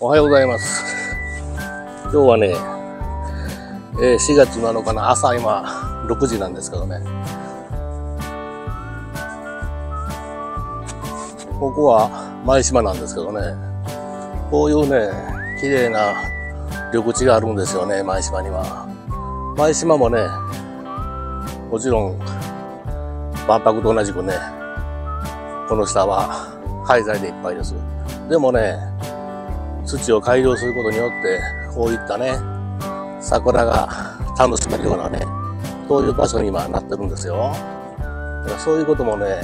おはようございます。今日はね、えー4月7日の朝今6時なんですけどね。ここは前島なんですけどね。こういうね、綺麗な緑地があるんですよね、前島には。前島もね、もちろん万博と同じくね、この下は廃材でいっぱいです。でもね、土を改良することによって、こういったね、桜が楽しめるようなね、そういう場所に今なってるんですよ。そういうこともね、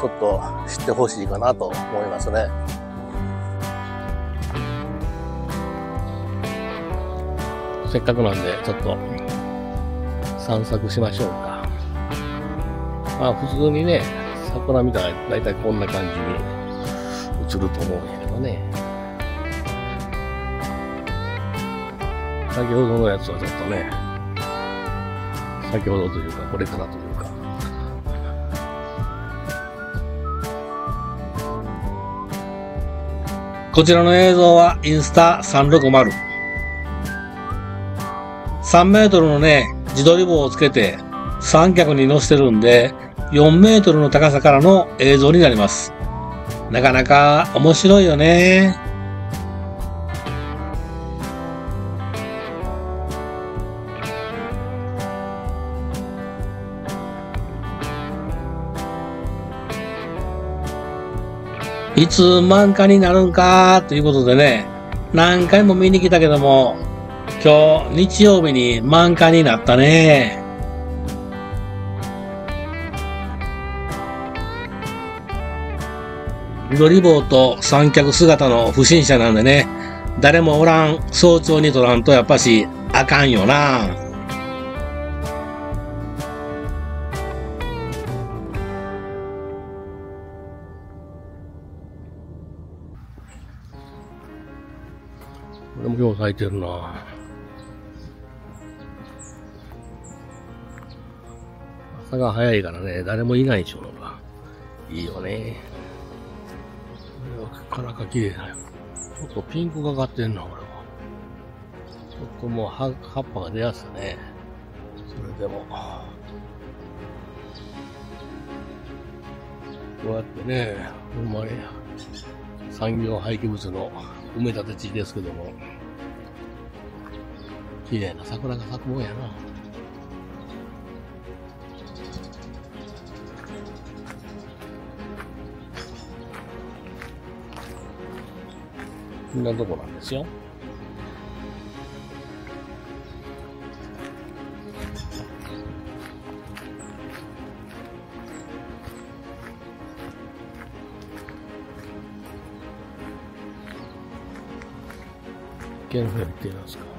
ちょっと知ってほしいかなと思いますね。せっかくなんで、ちょっと散策しましょうか。まあ普通にね、桜見たら大体こんな感じに映ると思うんやけどね。先ほどのやつはちょっとね、先ほどというか、これからというか。こちらの映像はインスタ360。3メートルのね、自撮り棒をつけて三脚に乗せてるんで、4メートルの高さからの映像になります。なかなか面白いよね。いつ満開になるんかということでね、何回も見に来たけども、今日日曜日に満開になったね。緑棒と三脚姿の不審者なんでね、誰もおらん早朝に撮らんとやっぱしあかんよな。これも今日咲いてるな。朝が早いからね、誰もいないっちゅうのがいいよね。これはなかなか綺麗だよ。ちょっとピンクがかってんな、これは。ちょっともう葉葉っぱが出やすいね。それでも。こうやってね、ほんまに産業廃棄物の埋め立て地ですけども、綺麗な桜が咲くもんやな。こんなとこなんですよ。ケンフェルって言いますか。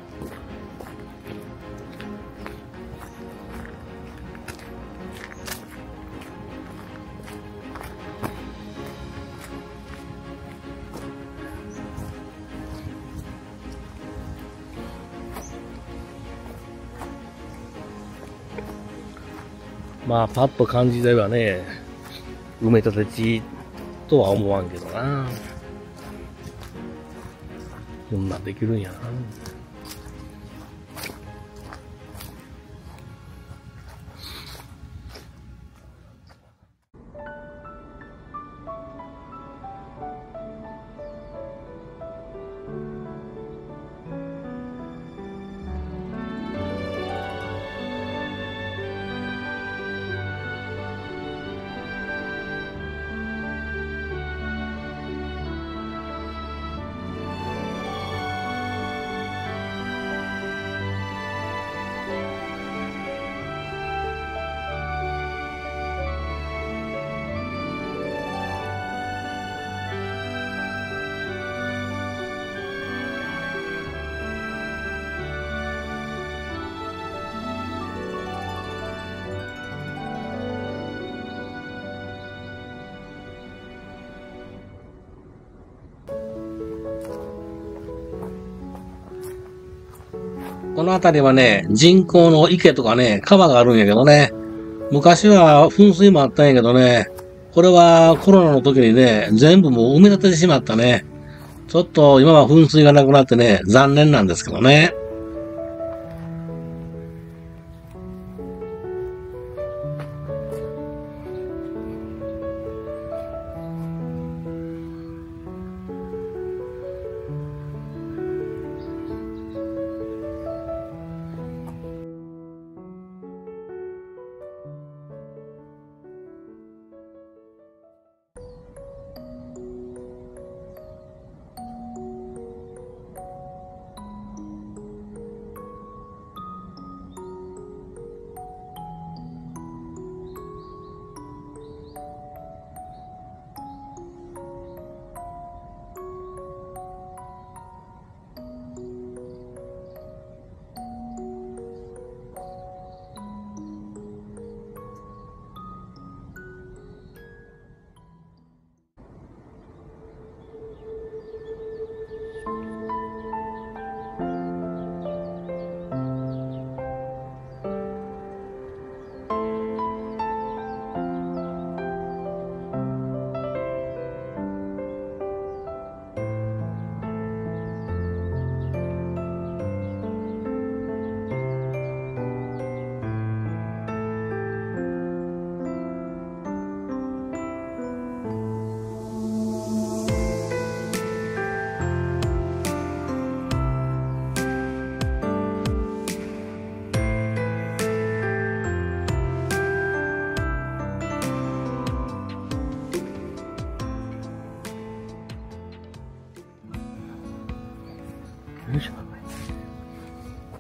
まあ、パッと感じではね、埋め立て地とは思わんけどな。こんなんできるんやな。この辺りはね、人工の池とかね、川があるんやけどね。昔は噴水もあったんやけどね。これはコロナの時にね、全部もう埋め立ててしまったね。ちょっと今は噴水がなくなってね、残念なんですけどね。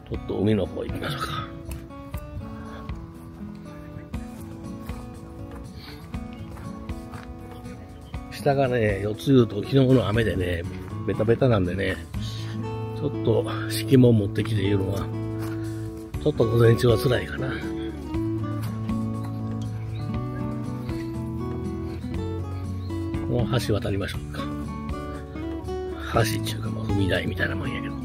ちょっと海の方行きましょうか。下がね、四つ湯と昨日の雨でね、ベタベタなんでね、ちょっと敷物持ってきているのは、ちょっと午前中は辛いかな。この橋渡りましょうか。橋っていうかもう海台みたいなもんやけど。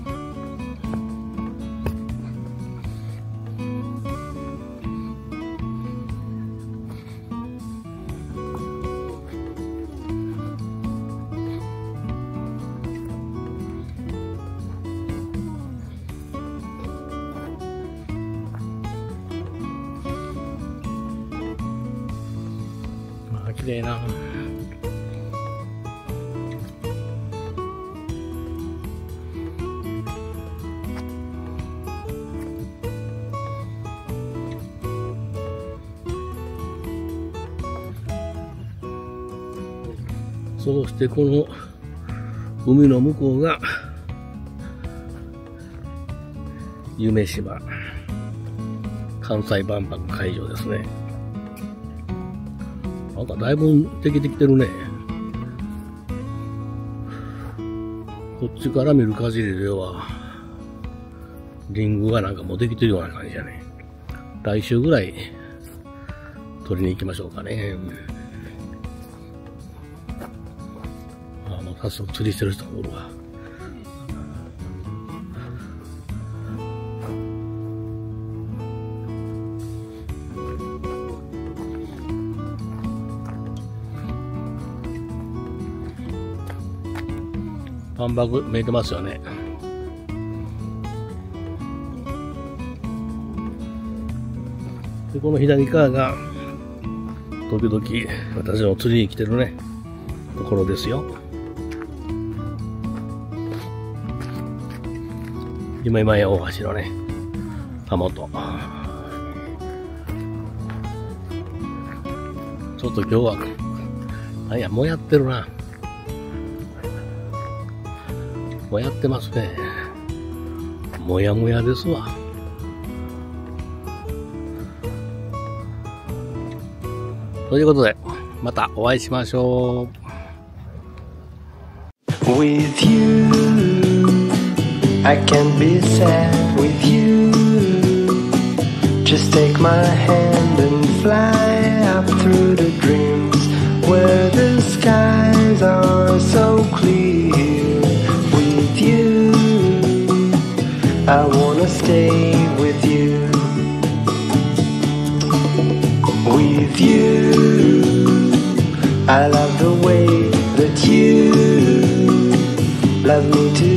まあ、綺麗な。そしてこの海の向こうが夢島関西万博会場ですね。なんかだいぶできてきてるね。こっちから見る限りでは、リングがなんかもうできてるような感じやね。来週ぐらい取りに行きましょうかね。あ、もう早速釣りしてる人もおるわ。ハンバーグ見えてますよね。で、この左側が、時々私の釣りに来てるね、ところですよ。今今や大橋のね、浜本。ちょっと今日は、あ、いや、もうやってるな。もやってますね。もやもやですわ。ということで、またお会いしましょう。With you, I can be sad with you. Just take my hand and fly up through the dreams where the skies are so clear. I wanna stay with you. With you, I love the way that you love me too.